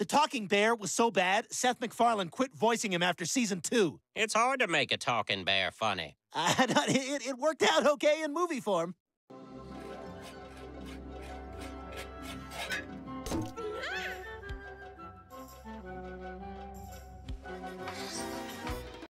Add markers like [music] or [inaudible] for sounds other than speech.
The talking bear was so bad, Seth MacFarlane quit voicing him after season two. It's hard to make a talking bear funny. [laughs] Uh, it, it worked out okay in movie form.